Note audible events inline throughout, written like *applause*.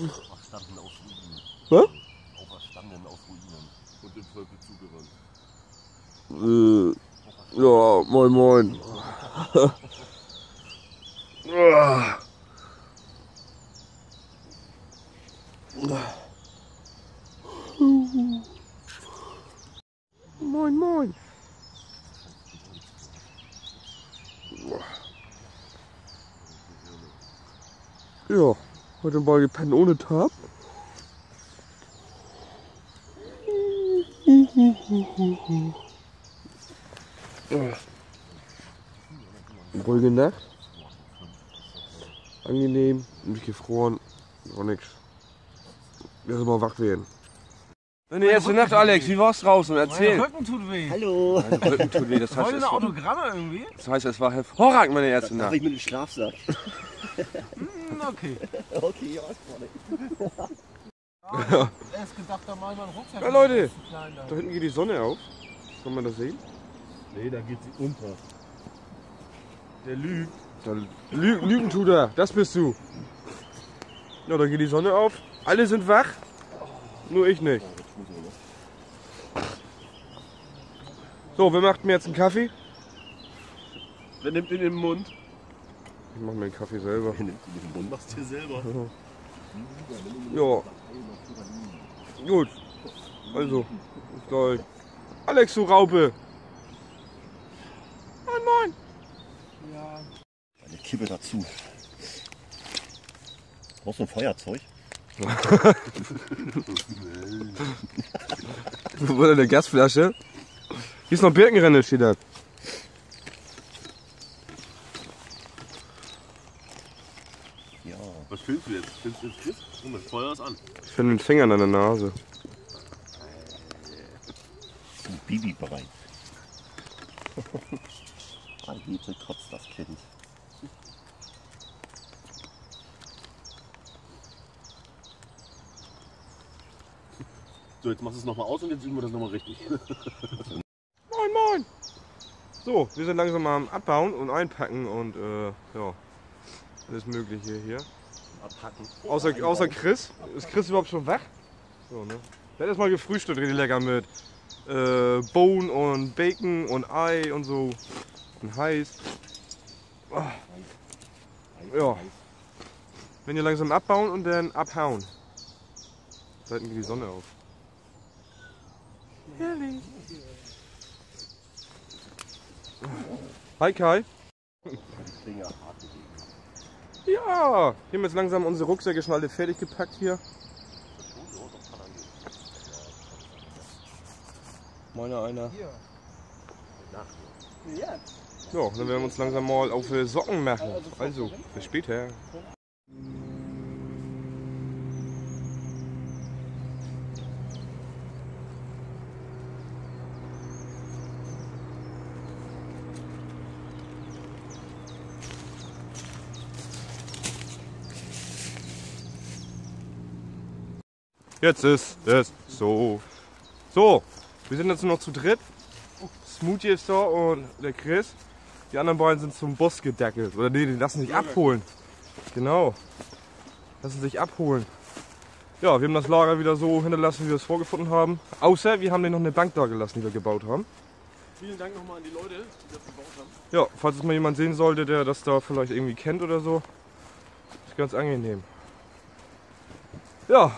Was? Auferstanden aus Ruinen und dem Teufel zugewandt. Äh, ja, moin moin. Moin moin. Ja, heute mal gepennt ohne Tab. Ruhige Nacht. Angenehm, nicht gefroren, war nix. Lass mal wach werden. Deine erste Nacht, Alex, wie war's draußen? Mein Erzähl. Rücken tut weh. Hallo. Mein Rücken tut weh, das heißt, Heute es eine Autogramme irgendwie? das heißt, es war hervorragend, meine erste Darf Nacht. ich mit dem Schlafsack? Hm, okay. *laughs* Okay, ja, ist vorne. Ah, erst gedacht, da mal mein Rucksack. Ja, Leute. da. Hinten geht die Sonne auf. Kann man das sehen? Nee, da geht sie unter. Der lügt. Da Lü Lügen tut er, das bist du. Ja, da geht die Sonne auf. Alle sind wach. Nur ich nicht. So, wer macht mir jetzt einen Kaffee? Wer nimmt ihn in den Mund? Ich mach mir einen Kaffee selber. In den Mund? Machst du dir selber. Ja. Gut. Also, bis gleich. Alex, du Raupe. Moin, moin. Eine Kippe dazu. Brauchst du ein Feuerzeug? *laughs* Wo ist eine Gasflasche? Hier ist noch Birkenrenne, steht da. Ja. Was filmst du jetzt? Filmst du jetzt Chris? Oh, das Feuer ist an. Ich finde den Finger an der Nase. Zum Bibi-Brei. Alete *laughs* kotzt das Kind. So, jetzt machst du es nochmal aus und jetzt üben wir das nochmal richtig. *laughs* Moin, moin. So, wir sind langsam am Abbauen und Einpacken und äh, ja, alles Mögliche hier. Abhacken. Außer, außer Chris. Ist Chris überhaupt schon wach? So, ne? Der hat erstmal gefrühstückt, richtig lecker mit äh, Bohnen und Bacon und Ei und so. Und heiß. Ah. Ja. Wenn wir langsam abbauen und dann abhauen. Da hinten geht die Sonne auf. Herrlich. Hi Kai. Ja, wir haben jetzt langsam unsere Rucksäcke schon alle fertig gepackt hier. Meiner einer. Ja, dann werden wir uns langsam mal auf Socken machen. Also, bis später. Jetzt ist es so. So, wir sind jetzt nur noch zu dritt. Smoothie ist da und der Chris. Die anderen beiden sind zum Bus gedeckelt. Oder nee, die lassen sich abholen. Genau. Lassen sich abholen. Ja, wir haben das Lager wieder so hinterlassen, wie wir es vorgefunden haben. Außer wir haben denen noch eine Bank da gelassen, die wir gebaut haben. Vielen Dank nochmal an die Leute, die das gebaut haben. Ja, falls es mal jemand sehen sollte, der das da vielleicht irgendwie kennt oder so. Ist ganz angenehm. Ja,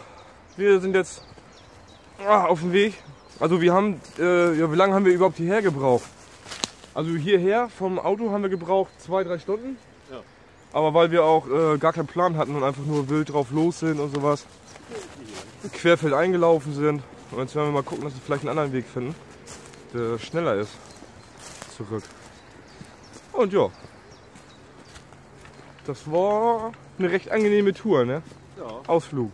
wir sind jetzt ah, auf dem Weg. Also wir haben, äh, ja, wie lange haben wir überhaupt hierher gebraucht? Also hierher vom Auto haben wir gebraucht zwei, drei Stunden. Ja. Aber weil wir auch äh, gar keinen Plan hatten und einfach nur wild drauf los sind und sowas, querfeld eingelaufen sind. Und jetzt werden wir mal gucken, dass wir vielleicht einen anderen Weg finden, der schneller ist. Zurück. Und ja. Das war eine recht angenehme Tour, ne? Ja. Ausflug.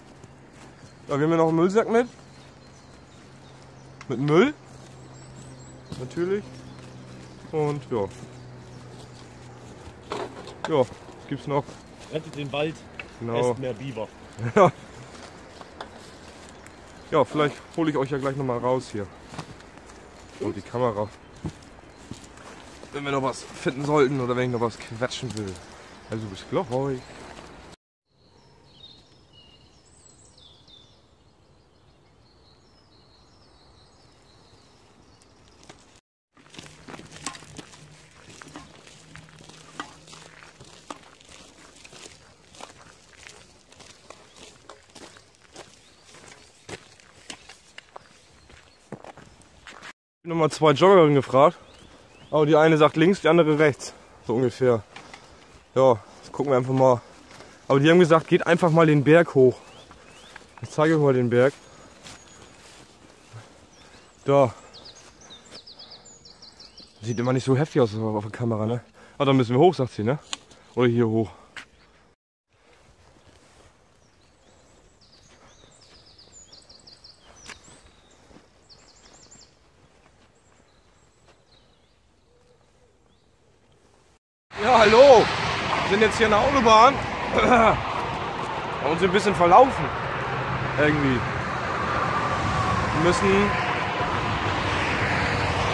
Ja, wir haben ja noch einen Müllsack mit. Mit Müll. Natürlich. Und ja. Ja, was gibt's noch? Rettet den Wald, Genau. esst mehr Biber. Ja, vielleicht hole ich euch ja gleich nochmal raus hier. Und die Kamera. Wenn wir noch was finden sollten oder wenn ich noch was quatschen will. Also bis gleich. Nochmal zwei Joggerinnen gefragt. Aber die eine sagt links, die andere rechts. So ungefähr. Ja, das gucken wir einfach mal. Aber die haben gesagt, geht einfach mal den Berg hoch. Ich zeige euch mal den Berg. Da. Sieht immer nicht so heftig aus auf der Kamera, ne? Ah, da müssen wir hoch, sagt sie, ne? Oder hier hoch. Ja, hallo. Wir sind jetzt hier an der Autobahn. Haben uns ein bisschen verlaufen. Irgendwie. Wir müssen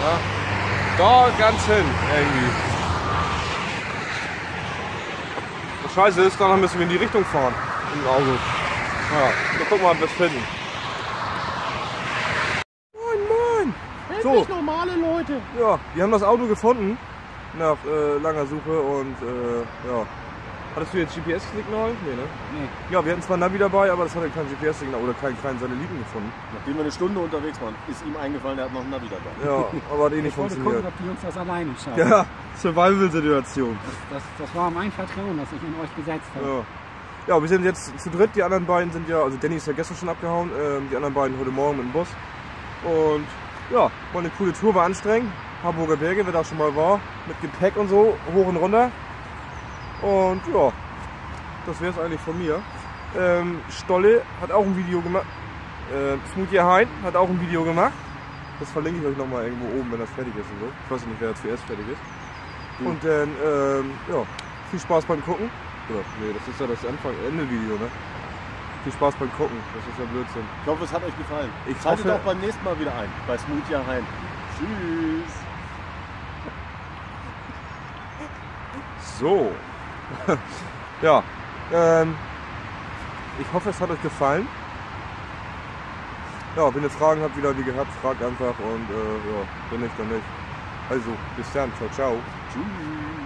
ja, da ganz hin. Irgendwie. Das Scheiße ist, dann müssen wir in die Richtung fahren. Im Auto. Ja, wir gucken mal, ob wir es finden. Moin, moin. So, normale Leute. ja, wir haben das Auto gefunden nach äh, langer Suche und äh, ja. Hattest du jetzt GPS-Signal? Nee, ne? Nee. Ja, wir hatten zwar Navi dabei, aber das hatte kein GPS-Signal oder keinen keinen Satelliten gefunden. Nachdem wir eine Stunde unterwegs waren, ist ihm eingefallen, er hat noch ein Navi dabei. Ja, aber hat eh nicht Ich wollte funktioniert. gucken, ob die uns das alleine schaffen. Ja, Survival-Situation. Das, das war mein Vertrauen, das ich in euch gesetzt habe. Ja. ja, wir sind jetzt zu dritt. Die anderen beiden sind ja, also Danny ist ja gestern schon abgehauen, ähm, die anderen beiden heute Morgen mit dem Bus. Und ja, war eine coole Tour, war anstrengend. Harburger Berge, wer da schon mal war, mit Gepäck und so, hoch und runter. Und ja, das wäre es eigentlich von mir. Ähm, Stolle hat auch ein Video gemacht. Äh, Smoothie Hein hat auch ein Video gemacht. Das verlinke ich euch nochmal irgendwo oben, wenn das fertig ist und so. Ich weiß nicht, wer zuerst fertig ist. Und dann, ähm, ja, viel Spaß beim Gucken. Oder, nee, das ist ja das Anfang, Ende-Video, ne? Viel Spaß beim Gucken, das ist ja Blödsinn. Ich hoffe, es hat euch gefallen. Ich Schaltet hoffe- auch beim nächsten Mal wieder ein, bei Smoothie Hein. Tschüss. So. *laughs* ja. Ähm, ich hoffe, es hat euch gefallen. Ja, wenn ihr Fragen habt, wieder wie gehabt, fragt einfach und äh, ja, wenn nicht, dann nicht. Also, bis dann. Ciao, ciao. Tschüss.